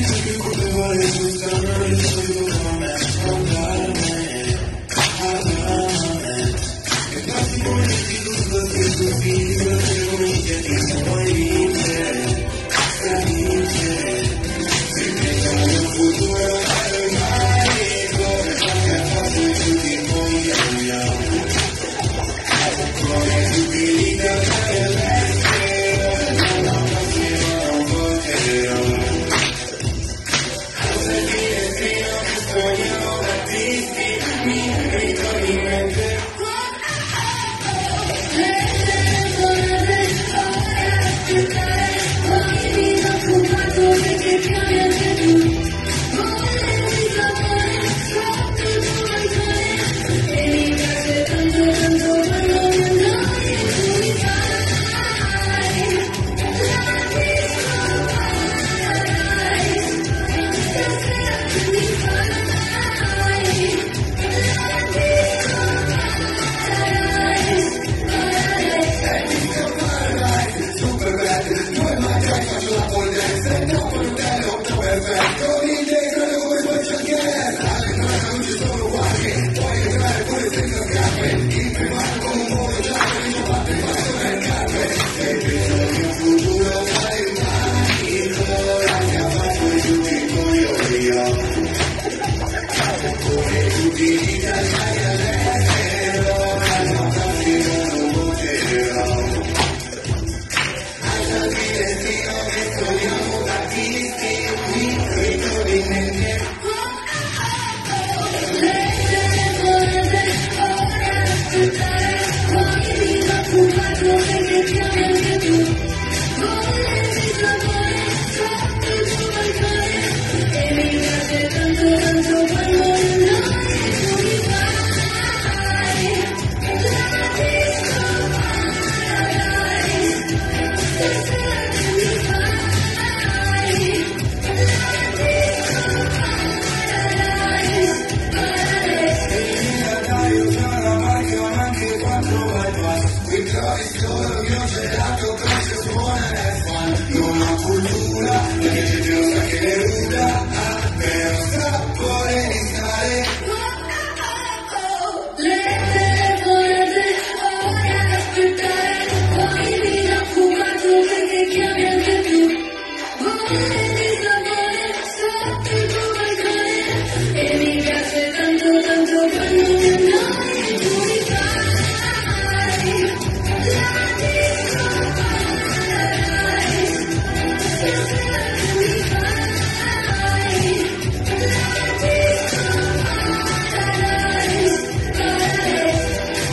Thank you remember this was the reason we were. Una cultura